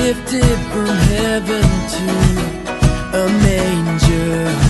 lifted from heaven to a manger.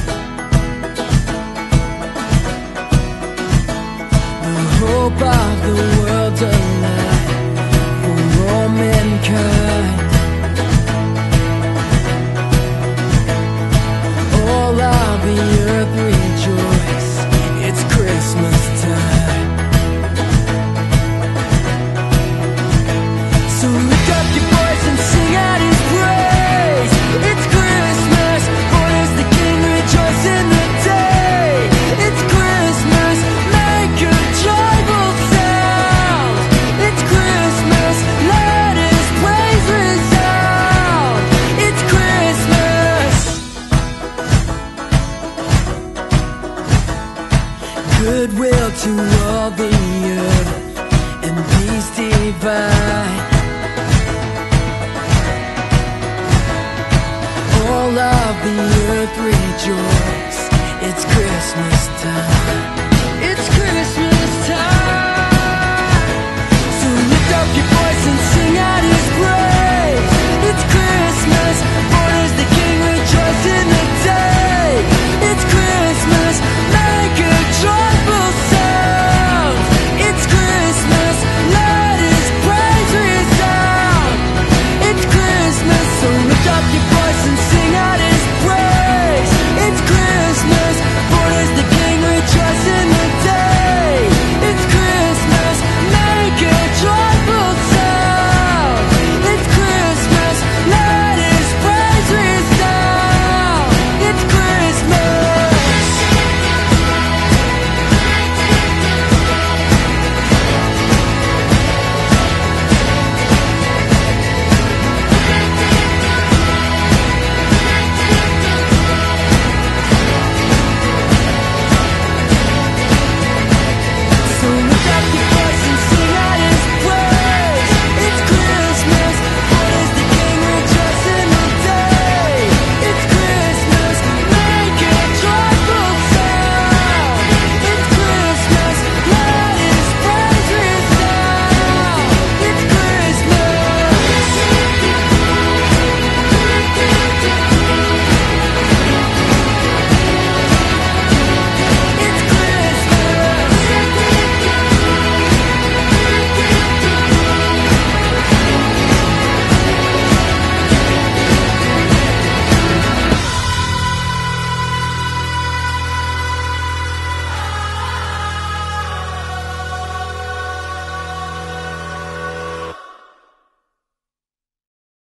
goodwill to all the earth and peace divine. All of the earth rejoice, it's Christmas time.